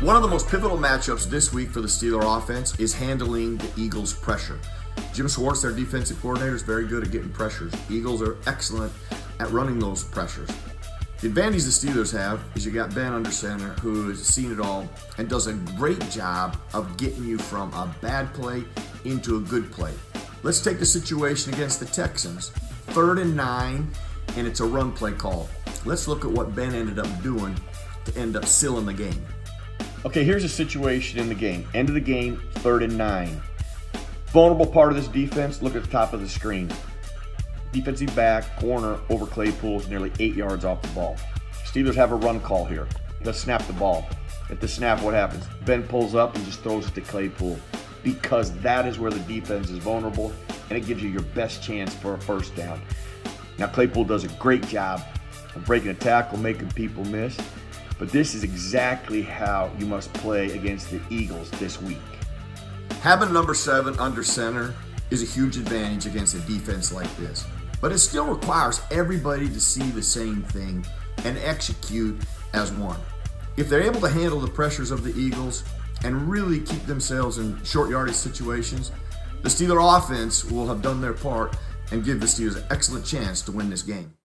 One of the most pivotal matchups this week for the Steeler offense is handling the Eagles' pressure. Jim Schwartz, their defensive coordinator, is very good at getting pressures. Eagles are excellent at running those pressures. The advantage the Steelers have is you got Ben under center who has seen it all and does a great job of getting you from a bad play into a good play. Let's take the situation against the Texans. Third and nine, and it's a run play call. Let's look at what Ben ended up doing to end up sealing the game. Okay, here's a situation in the game. End of the game, third and nine. Vulnerable part of this defense, look at the top of the screen. Defensive back, corner over Claypool is nearly eight yards off the ball. Steelers have a run call here. Let's snap the ball. At the snap, what happens? Ben pulls up and just throws it to Claypool because that is where the defense is vulnerable and it gives you your best chance for a first down. Now, Claypool does a great job of breaking a tackle, making people miss, but this is exactly how you must play against the Eagles this week. Having number seven under center is a huge advantage against a defense like this, but it still requires everybody to see the same thing and execute as one. If they're able to handle the pressures of the Eagles and really keep themselves in short yardage situations, the Steeler offense will have done their part and give the Steelers an excellent chance to win this game.